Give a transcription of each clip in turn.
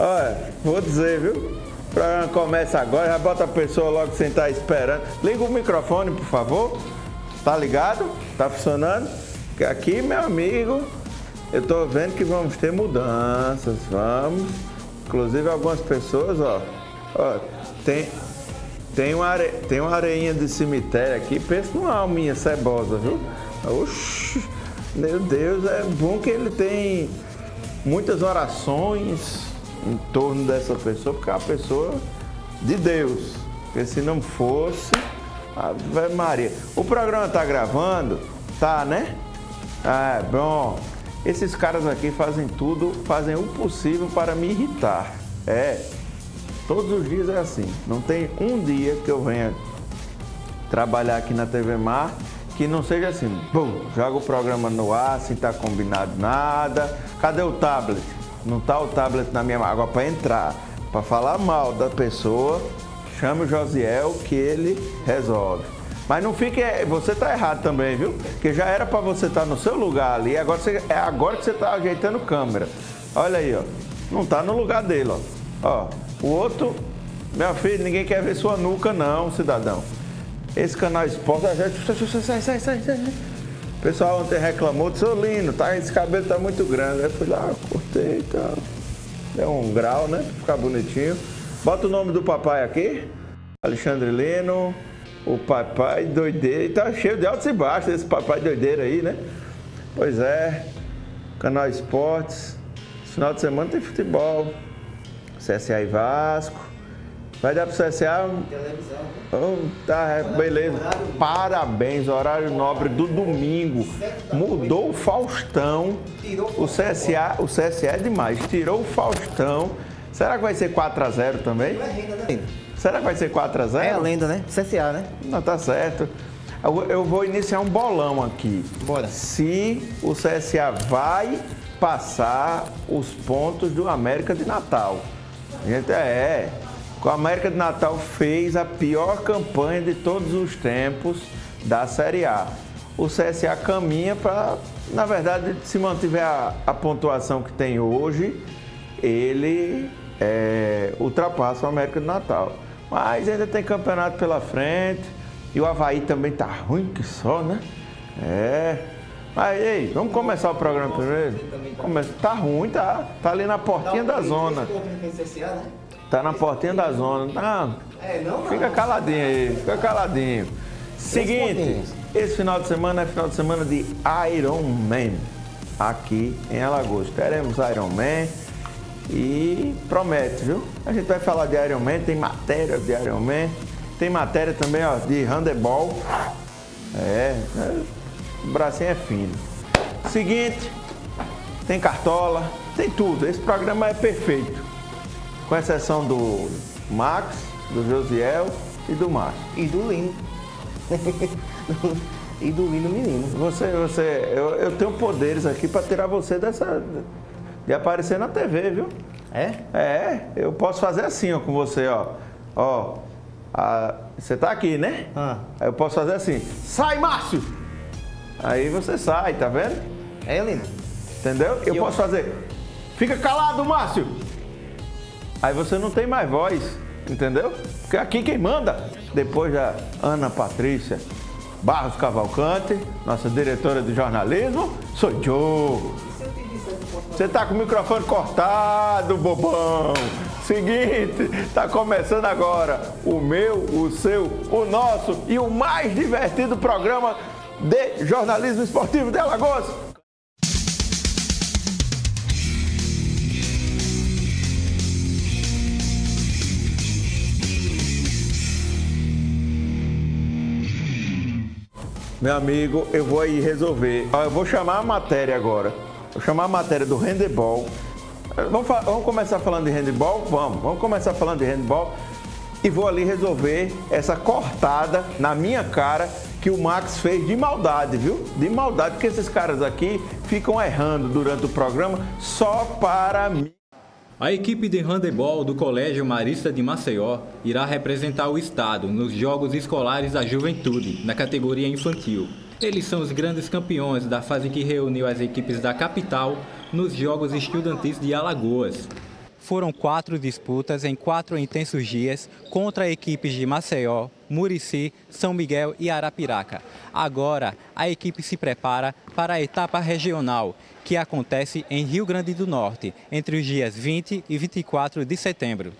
Olha, vou dizer, viu? O programa começa agora, já bota a pessoa logo sem estar esperando. Liga o microfone, por favor. Tá ligado? Tá funcionando? Aqui, meu amigo, eu tô vendo que vamos ter mudanças. Vamos. Inclusive algumas pessoas, ó. ó tem, tem, uma are, tem uma areinha de cemitério aqui. Pensa numa alminha cebosa, viu? Oxi, meu Deus, é bom que ele tem muitas orações em torno dessa pessoa, porque é uma pessoa de Deus. Porque se não fosse, Ave Maria. O programa tá gravando? Tá, né? Ah, bom. Esses caras aqui fazem tudo, fazem o possível para me irritar. É. Todos os dias é assim. Não tem um dia que eu venha trabalhar aqui na TV Mar que não seja assim, bum, joga o programa no ar, sem tá combinado nada. Cadê o tablet? Não tá o tablet na minha mão. Agora para entrar, para falar mal da pessoa, chame o Josiel que ele resolve. Mas não fique, você tá errado também, viu? Porque já era para você estar tá no seu lugar ali, agora você, é agora que você tá ajeitando câmera. Olha aí, ó. Não tá no lugar dele, ó. Ó, o outro, meu filho, ninguém quer ver sua nuca não, cidadão. Esse canal esporte, sai, sai, sai, sai, sai. O pessoal ontem reclamou, disse, ô Lino, tá, esse cabelo tá muito grande. Aí fui lá, cortei e tá. tal. Deu um grau, né? Pra ficar bonitinho. Bota o nome do papai aqui. Alexandre Lino, o papai doideira. E tá cheio de altos e baixos esse papai doideira aí, né? Pois é. Canal Esportes. Final de semana tem futebol. CSA e Vasco. Vai dar pro CSA? Televisão. Oh, tá, é, beleza. Parabéns, horário nobre do domingo. Mudou o Faustão. O CSA, o CSA é demais. Tirou o Faustão. Será que vai ser 4x0 também? Será que vai ser 4x0? É a lenda, né? CSA, né? Não, tá certo. Eu vou iniciar um bolão aqui. Bora. Se o CSA vai passar os pontos do América de Natal. Gente, é. O América de Natal fez a pior campanha de todos os tempos da Série A. O CSA caminha para, na verdade, se mantiver a, a, pontuação que tem hoje, ele é, ultrapassa o América de Natal. Mas ainda tem campeonato pela frente e o Havaí também tá ruim que só, né? É. Mas ei, vamos começar o programa primeiro? Começa. Tá ruim, tá. Tá ali na portinha da zona. Tá na portinha da zona. Não, é, não, fica caladinho aí, fica caladinho. Seguinte, esse final de semana é final de semana de Iron Man aqui em Alagoas. Teremos Iron Man e promete, viu? A gente vai falar de Iron Man, tem matéria de Iron Man, tem matéria também ó, de handebol. É, é, o bracinho é fino. Seguinte, tem cartola, tem tudo. Esse programa é perfeito com exceção do Max, do Josiel e do Márcio. E do Lino. e do Lino Menino. Você, você, eu, eu tenho poderes aqui para tirar você dessa. de aparecer na TV, viu? É? É, eu posso fazer assim ó, com você, ó. Ó, a, você tá aqui, né? Ah. Eu posso fazer assim, sai, Márcio! Aí você sai, tá vendo? É, Lino. Entendeu? Eu, eu posso fazer, fica calado, Márcio! Aí você não tem mais voz, entendeu? Porque aqui quem manda, depois da Ana Patrícia Barros Cavalcante, nossa diretora de jornalismo, sou eu. Você tá com o microfone cortado, bobão. Seguinte, tá começando agora o meu, o seu, o nosso e o mais divertido programa de jornalismo esportivo de Alagoas. Meu amigo, eu vou aí resolver. Eu vou chamar a matéria agora. Vou chamar a matéria do handebol. Vamos, vamos começar falando de handebol? Vamos. Vamos começar falando de handebol. E vou ali resolver essa cortada na minha cara que o Max fez de maldade, viu? De maldade, porque esses caras aqui ficam errando durante o programa só para mim. A equipe de handebol do Colégio Marista de Maceió irá representar o estado nos Jogos Escolares da Juventude, na categoria infantil. Eles são os grandes campeões da fase que reuniu as equipes da capital nos Jogos Estudantis de Alagoas. Foram quatro disputas em quatro intensos dias contra equipes de Maceió, Murici, São Miguel e Arapiraca. Agora, a equipe se prepara para a etapa regional, que acontece em Rio Grande do Norte, entre os dias 20 e 24 de setembro.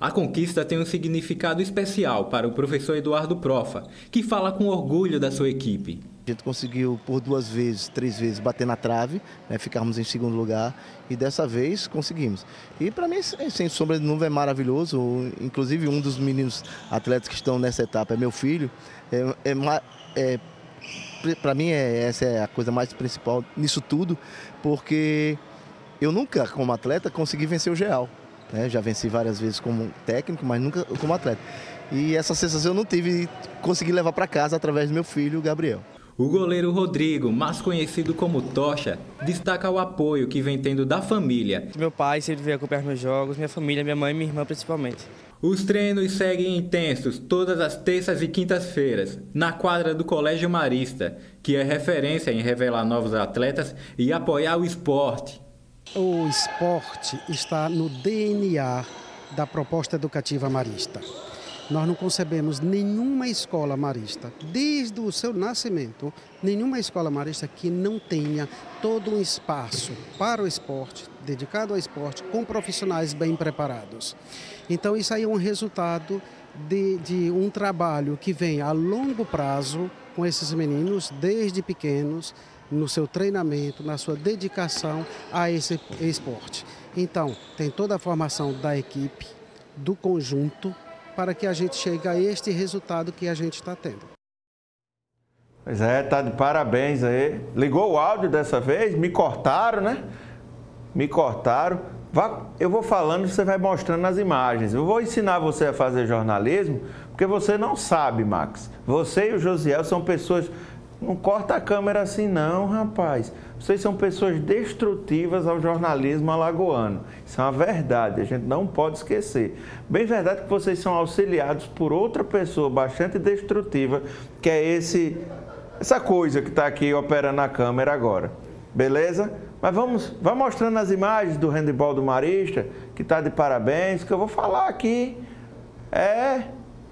A conquista tem um significado especial para o professor Eduardo Profa, que fala com orgulho da sua equipe. A gente conseguiu por duas vezes, três vezes bater na trave, né, ficarmos em segundo lugar e dessa vez conseguimos. E para mim, sem sombra de nuvem, é maravilhoso. Inclusive, um dos meninos atletas que estão nessa etapa é meu filho. É, é, é para mim, é, essa é a coisa mais principal nisso tudo, porque eu nunca, como atleta, consegui vencer o Geal. Né? Já venci várias vezes como técnico, mas nunca como atleta. E essa sensação eu não tive e consegui levar para casa através do meu filho, Gabriel. O goleiro Rodrigo, mais conhecido como Tocha, destaca o apoio que vem tendo da família. Meu pai sempre veio acompanhar meus jogos, minha família, minha mãe e minha irmã principalmente. Os treinos seguem intensos todas as terças e quintas-feiras, na quadra do Colégio Marista, que é referência em revelar novos atletas e apoiar o esporte. O esporte está no DNA da proposta educativa marista. Nós não concebemos nenhuma escola marista, desde o seu nascimento, nenhuma escola marista que não tenha todo um espaço para o esporte, dedicado ao esporte, com profissionais bem preparados. Então, isso aí é um resultado de, de um trabalho que vem a longo prazo com esses meninos, desde pequenos, no seu treinamento, na sua dedicação a esse esporte. Então, tem toda a formação da equipe, do conjunto, para que a gente chegue a este resultado que a gente está tendo. Pois é, tá de parabéns aí. Ligou o áudio dessa vez? Me cortaram, né? Me cortaram. Eu vou falando, você vai mostrando as imagens. Eu vou ensinar você a fazer jornalismo, porque você não sabe, Max. Você e o Josiel são pessoas não corta a câmera assim não, rapaz. Vocês são pessoas destrutivas ao jornalismo alagoano. Isso é uma verdade, a gente não pode esquecer. Bem verdade que vocês são auxiliados por outra pessoa bastante destrutiva, que é esse essa coisa que está aqui operando a câmera agora. Beleza? Mas vamos, vamos mostrando as imagens do handball do Marista, que está de parabéns, que eu vou falar aqui. É.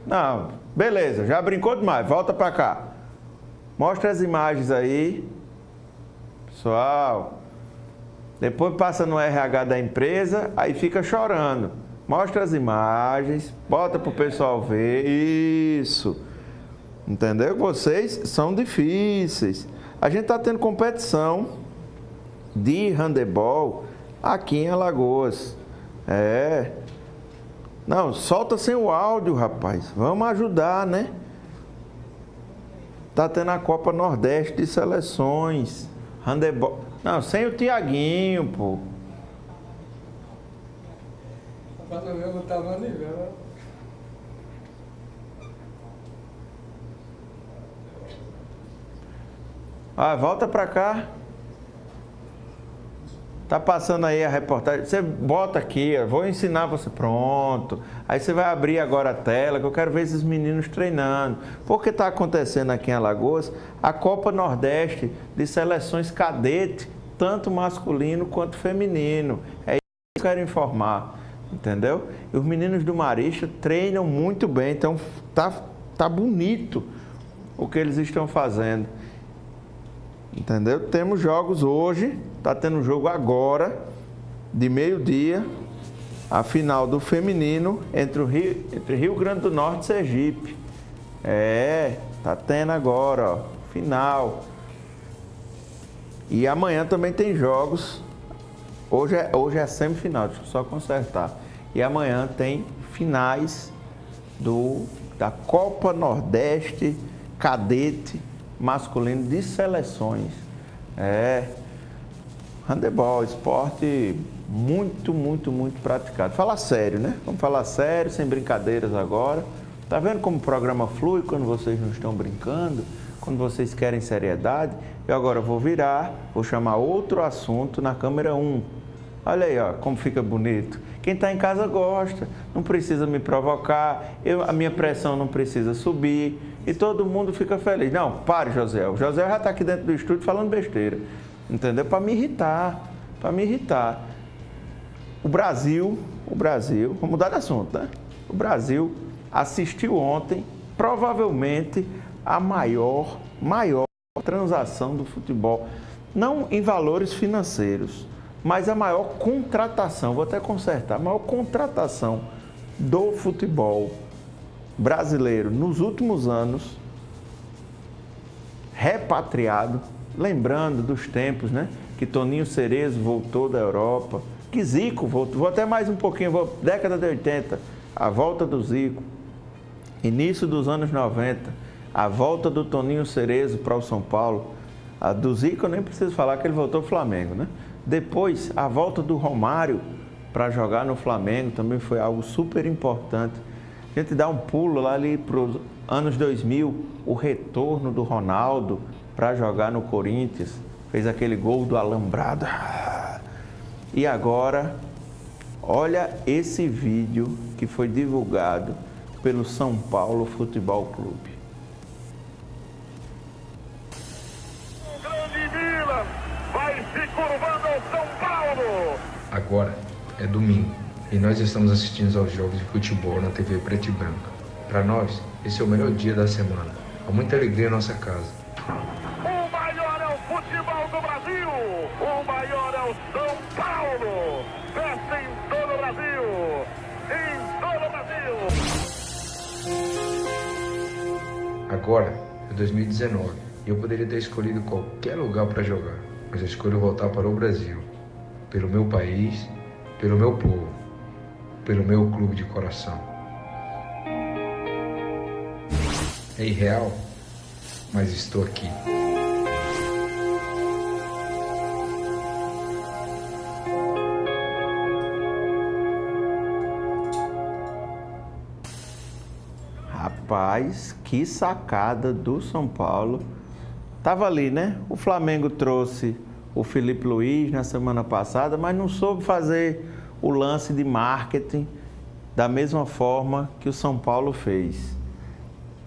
Não, beleza, já brincou demais, volta para cá. Mostra as imagens aí. Pessoal. Depois passa no RH da empresa, aí fica chorando. Mostra as imagens, bota para o pessoal ver. Isso. Entendeu? Vocês são difíceis. A gente está tendo competição de handebol aqui em Alagoas. É. Não, solta sem o áudio, rapaz. Vamos ajudar, né? Tá tendo a Copa Nordeste de seleções. Handebol. Não, sem o Tiaguinho, pô. Ah, volta pra cá. Tá passando aí a reportagem. Você bota aqui, vou ensinar você. Pronto. Aí você vai abrir agora a tela, que eu quero ver esses meninos treinando. Porque está acontecendo aqui em Alagoas a Copa Nordeste de seleções cadete, tanto masculino quanto feminino. É isso que eu quero informar. Entendeu? E os meninos do Marista treinam muito bem, então tá, tá bonito o que eles estão fazendo. Entendeu? Temos jogos hoje, está tendo jogo agora, de meio-dia, a final do feminino entre o Rio, entre Rio Grande do Norte e Sergipe. É, tá tendo agora, ó, final. E amanhã também tem jogos. Hoje é, hoje é semifinal, deixa eu só consertar. E amanhã tem finais do, da Copa Nordeste Cadete masculino de seleções. É. Handebol, esporte muito, muito, muito praticado. Fala sério, né? Vamos falar sério, sem brincadeiras agora. Tá vendo como o programa flui quando vocês não estão brincando? Quando vocês querem seriedade? Eu agora vou virar, vou chamar outro assunto na câmera 1. Olha aí, ó, como fica bonito. Quem está em casa gosta, não precisa me provocar, eu, a minha pressão não precisa subir e todo mundo fica feliz. Não, pare, José. O José já está aqui dentro do estúdio falando besteira, entendeu? Para me irritar, para me irritar. o Brasil, o Brasil, vamos mudar de assunto, né? O Brasil assistiu ontem, provavelmente, a maior, maior transação do futebol. Não em valores financeiros, mas a maior contratação, vou até consertar, a maior contratação do futebol brasileiro nos últimos anos, repatriado, lembrando dos tempos, né? Que Toninho Cerezo voltou da Europa, que Zico voltou, vou até mais um pouquinho, vou, década de 80, a volta do Zico, início dos anos 90, a volta do Toninho Cerezo para o São Paulo, a do Zico eu nem preciso falar que ele voltou ao Flamengo, né? Depois, a volta do Romário para jogar no Flamengo também foi algo super importante. A gente dá um pulo lá ali para os anos 2000, o retorno do Ronaldo para jogar no Corinthians, fez aquele gol do alambrado. E agora, olha esse vídeo que foi divulgado pelo São Paulo Futebol Clube. O grande Milan vai se curvando ao São Paulo. Agora é domingo e nós estamos assistindo aos jogos de futebol na TV Preto e Branco. Para nós, esse é o melhor dia da semana. Há muita alegria em nossa casa. O maior é o futebol do Brasil. O maior é o São Paulo. Festa em todo o Brasil. Em todo o Brasil. Agora é 2019 e eu poderia ter escolhido qualquer lugar para jogar, mas eu escolho voltar para o Brasil, pelo meu país, pelo meu povo, pelo meu clube de coração. É irreal, mas estou aqui. Rapaz, que sacada do São Paulo. Tava ali, né? O Flamengo trouxe o Felipe Luiz na semana passada, mas não soube fazer o lance de marketing da mesma forma que o São Paulo fez.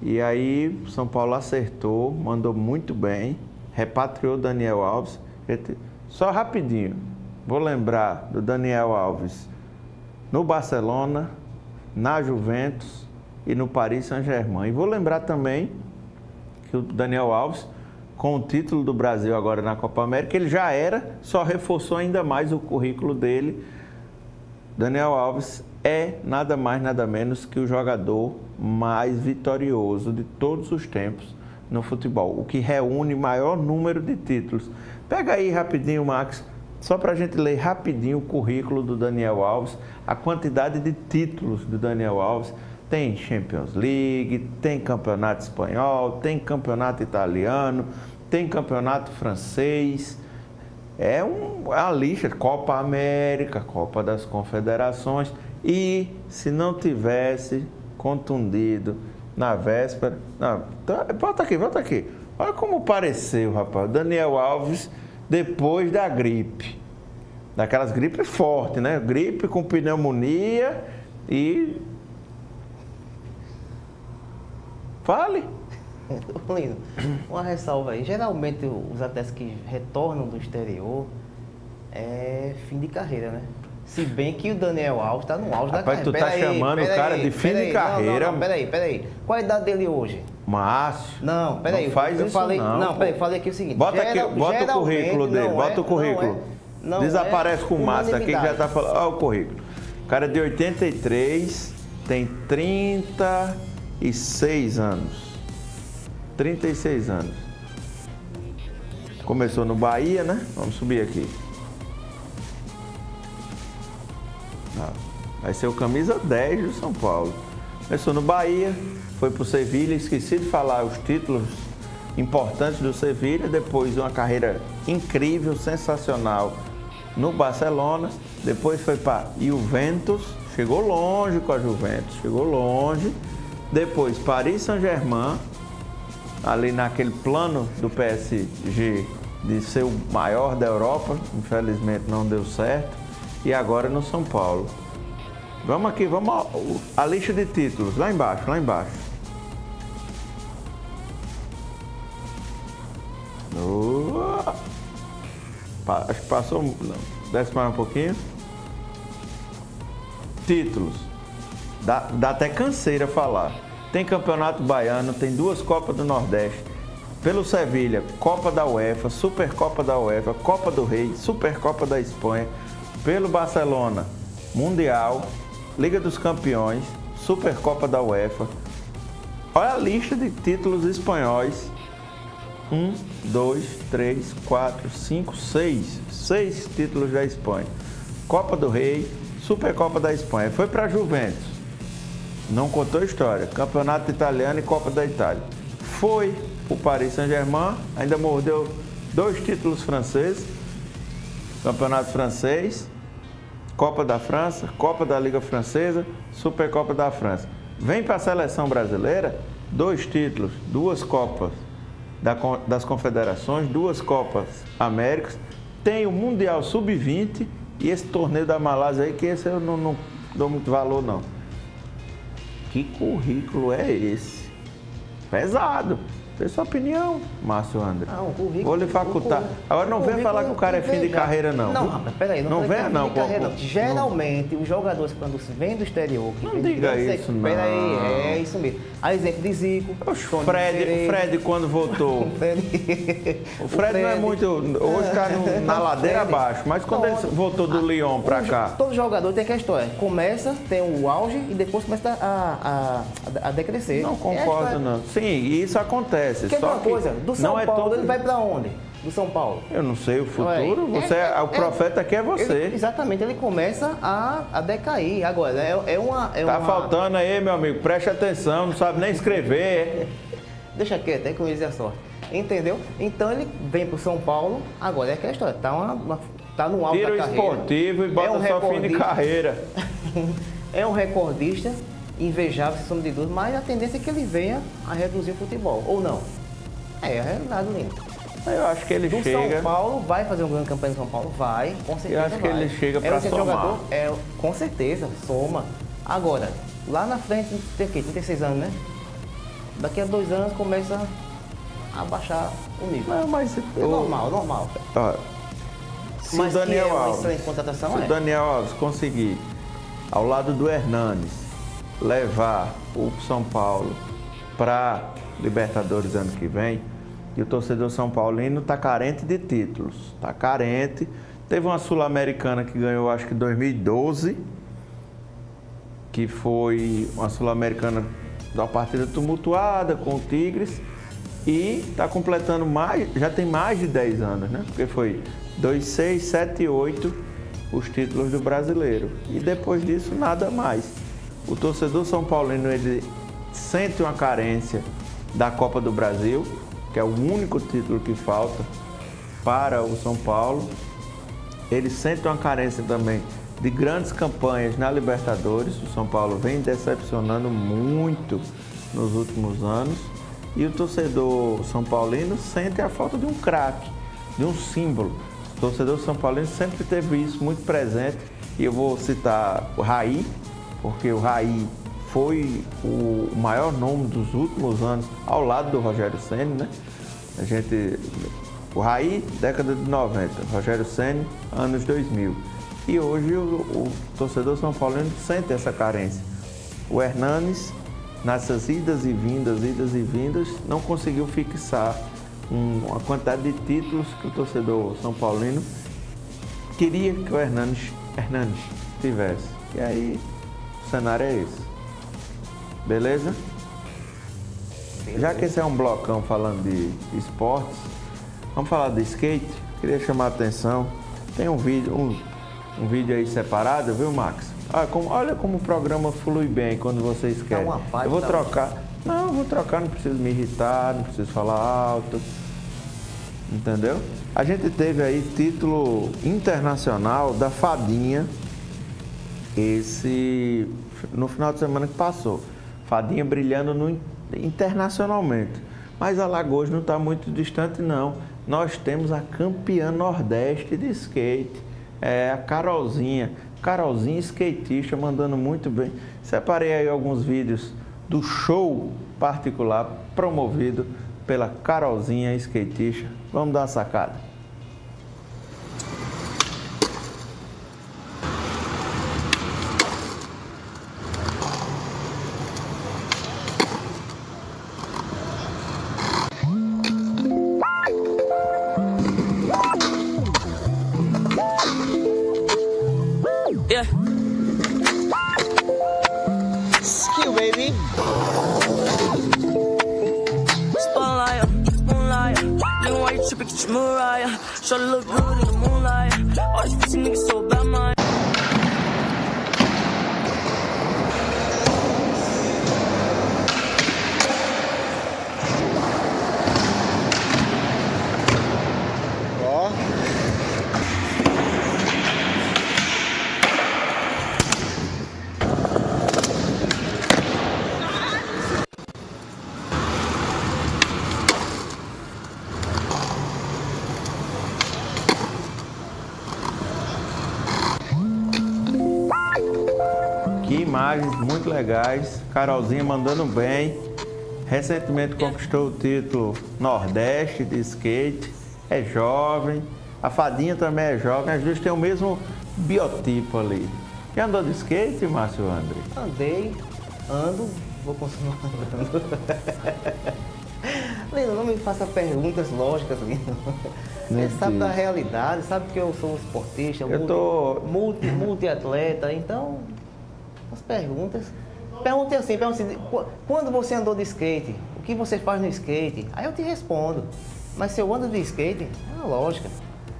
E aí São Paulo acertou, mandou muito bem, repatriou Daniel Alves. Só rapidinho, vou lembrar do Daniel Alves no Barcelona, na Juventus e no Paris Saint-Germain. E vou lembrar também que o Daniel Alves, com o título do Brasil agora na Copa América, ele já era, só reforçou ainda mais o currículo dele. Daniel Alves é nada mais, nada menos que o jogador mais vitorioso de todos os tempos no futebol, o que reúne maior número de títulos. Pega aí rapidinho, Max, só para a gente ler rapidinho o currículo do Daniel Alves, a quantidade de títulos do Daniel Alves. Tem Champions League, tem campeonato espanhol, tem campeonato italiano, tem campeonato francês. É um, a lista, Copa América, Copa das Confederações. E se não tivesse contundido na véspera. Não, tá, volta aqui, volta aqui. Olha como pareceu, rapaz. Daniel Alves depois da gripe. Daquelas gripes fortes, né? Gripe com pneumonia e. Fale. Lindo, uma ressalva aí. Geralmente os atletas que retornam do exterior é fim de carreira, né? Se bem que o Daniel Alves está no auge da Rapaz, carreira. tu tá Pera aí, chamando pera o cara aí, de fim de aí. Carreira. Não, não, peraí, peraí. Qual a idade dele hoje? Márcio. Não, peraí. Não faz eu isso falei, não, Não, peraí, falei aqui o seguinte. Bota, aqui, bota o currículo dele, bota é- o currículo. não é- não Desaparece é com o Márcio aqui que já tá falando. Olha o currículo. O cara é de 83, tem 36 anos. 36 anos. Começou no Bahia, né? Vamos subir aqui. Ah, Vai ser o camisa 10 do São Paulo. Começou no Bahia, foi para o Sevilha, esqueci de falar os títulos importantes do Sevilha, depois uma carreira incrível, sensacional no Barcelona, depois foi para Juventus, chegou longe com a Juventus, chegou longe. Depois Paris Saint-Germain, ali naquele plano do PSG de ser o maior da Europa, infelizmente não deu certo, e agora no São Paulo. Vamos aqui, vamos a, a lista de títulos, lá embaixo, lá embaixo. Acho que passou, não, desce mais um pouquinho. títulos. Dá, dá até canseira falar. Tem Campeonato Baiano, tem duas Copas do Nordeste. Pelo Sevilha, Copa da UEFA, Supercopa da UEFA, Copa do Rei, Supercopa da Espanha. Pelo Barcelona, Mundial, Liga dos Campeões, Supercopa da UEFA. Olha a lista de títulos espanhóis. Um, dois, três, quatro, cinco, seis. Seis títulos da Espanha. Copa do Rei, Supercopa da Espanha. Foi para Juventus. Não contou história. Campeonato Italiano e Copa da Itália. Foi o Paris Saint-Germain, ainda mordeu dois títulos franceses. Campeonato francês, Copa da França, Copa da Liga Francesa, Supercopa da França. Vem para a seleção brasileira, dois títulos, duas Copas das Confederações, duas Copas Américas, tem o Mundial Sub-20 e esse torneio da Malásia aí, que esse eu não, não dou muito valor não. Que currículo é esse? Pesado. Dê sua opinião, Márcio André. Não, currículo. Vou lhe facultar. Agora não venha falar que o cara é fim de carreira, não. Não, rapaz, peraí. Não, Não venha, é não, de carreira, não. Geralmente, os jogadores, quando vêm do exterior. Não diga isso, não. Peraí, é isso mesmo. A exemplo de Zico. Oxe, Fred, Fred quando voltou. O Fred, não é muito. Hoje está na ladeira abaixo, mas quando ele voltou do Lyon para cá. Todo jogador tem aquela história. Começa, tem o auge e depois começa a, a, a decrescer. Não É concordo, não. Sim, isso acontece. Quer ver só uma que coisa? Do São não é Paulo, todo... ele vai pra onde? Do São Paulo. Eu não sei o futuro. Ué, Você, é- o profeta aqui é você. Ele- exatamente, ele começa a, a decair. Agora, é, é uma. É Tá uma- faltando aí, meu amigo. Preste atenção, não sabe nem escrever. Deixa quieto, é com eles é a sorte. Entendeu? Então ele vem pro São Paulo, agora é aquela história, tá, uma, uma- tá no alto Tira o da carreira. esportivo e bota É um só fim de carreira. é um recordista, invejável, sem sombra de dúvida, mas a tendência é que ele venha a reduzir o futebol, ou não. É a realidade, Lino. Eu acho que ele Do chega. São Paulo, vai fazer uma grande campanha no São Paulo? Vai, com certeza acho que vai. ele chega é excelente somar. jogador, é, com certeza, soma. Agora, lá na frente, tem o quê? 36 anos, né? Daqui a dois anos começa a baixar o nível. Não, mas. É normal, normal. ó, se Mas o Daniel que é Alves. contratação, Se é. o Daniel Alves conseguir, ao lado do Hernanes, levar o São Paulo para Libertadores ano que vem, e o torcedor São Paulino está carente de títulos. Está carente. Teve uma Sul-Americana que ganhou, acho que em 2012, que foi uma Sul-Americana uma partida tumultuada com o Tigres. E está completando mais, já tem mais de 10 anos, né? Porque foi 2, 6, 7 e 8 os títulos do brasileiro. E depois disso, nada mais. O torcedor São Paulino ele sente uma carência da Copa do Brasil, que é o único título que falta para o São Paulo. Ele sente uma carência também de grandes campanhas na Libertadores. O São Paulo vem decepcionando muito nos últimos anos. E o torcedor São Paulino sente a falta de um craque, de um símbolo. O torcedor São Paulino sempre teve isso muito presente. E eu vou citar o Raí, porque o Raí foi o maior nome dos últimos anos ao lado do Rogério Ceni, né? A gente o Raí, década de 90, Rogério Ceni, anos 2000. E hoje o, o torcedor São Paulino sente essa carência. O Hernanes, nessas idas e vindas, idas e vindas, não conseguiu fixar um- uma quantidade de títulos que o torcedor São Paulino queria que o Hernanes, Hernanes tivesse. E aí cenário é esse. Beleza? Já que esse é um blocão falando de esportes, vamos falar de skate. Queria chamar a atenção. Tem um vídeo, um, um vídeo aí separado, viu, Max? Olha como, olha como o programa flui bem quando vocês querem. uma paz, eu vou tá trocar. Não, eu vou trocar, não preciso me irritar, não preciso falar alto. Entendeu? A gente teve aí título internacional da Fadinha esse no final de semana que passou. Fadinha brilhando no, internacionalmente. Mas Alagoas não está muito distante, não. Nós temos a campeã nordeste de skate, é a Carolzinha. Carolzinha, skatista, mandando muito bem. Separei aí alguns vídeos do show particular promovido pela Carolzinha, skatista. Vamos dar uma sacada. Baby. Spotlight, moonlight. Nigga, why you tripping? Get your Mariah. Show look good in the moonlight. All these pussy niggas so bad, mine. Imagens muito legais. Carolzinha mandando bem. Recentemente conquistou o título Nordeste de skate. É jovem. A Fadinha também é jovem. As duas têm o mesmo biotipo ali. Já andou de skate, Márcio André? Andei, ando, vou continuar andando. Lindo, não me faça perguntas lógicas, Lindo. Meu Você sabe da realidade, sabe que eu sou um esportista, Eu multi, tô- multi, multiatleta, então perguntas. Pergunte assim, assim, "Qu- quando você andou de skate? O que você faz no skate? Aí eu te respondo. Mas se eu ando de skate, é uma lógica.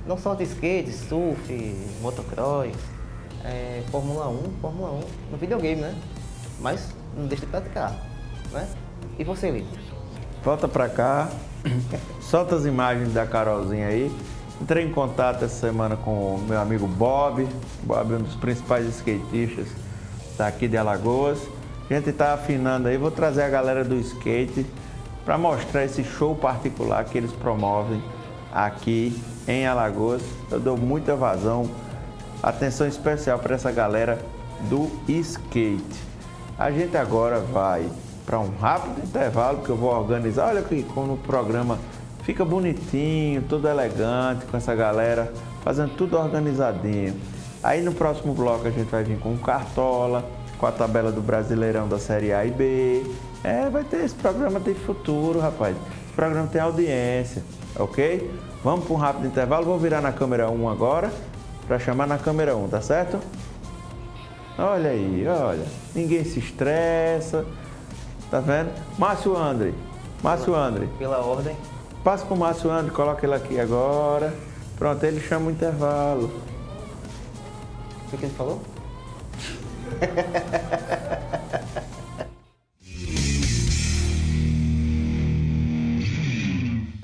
Não só de skate, surf, motocross, é, Fórmula 1, Fórmula 1, no videogame, né? Mas não deixa de praticar, né? E você, Lito? Volta pra cá. Solta as imagens da Carolzinha aí. Entrei em contato essa semana com o meu amigo Bob. Bob é um dos principais skatistas daqui de Alagoas. A gente está afinando aí. Vou trazer a galera do skate para mostrar esse show particular que eles promovem aqui em Alagoas. Eu dou muita vazão, atenção especial para essa galera do skate. A gente agora vai para um rápido intervalo que eu vou organizar. Olha como o programa fica bonitinho, todo elegante com essa galera fazendo tudo organizadinho. Aí no próximo bloco a gente vai vir com um cartola, com a tabela do Brasileirão da Série A e B. É, vai ter esse programa tem futuro, rapaz. Esse programa tem audiência, ok? Vamos para um rápido intervalo. Vou virar na câmera 1 agora para chamar na câmera 1, tá certo? Olha aí, olha. Ninguém se estressa. Tá vendo? Márcio André. Márcio André. Pela ordem. Passa pro Márcio André, coloca ele aqui agora. Pronto, ele chama o intervalo. Foi o que ele falou?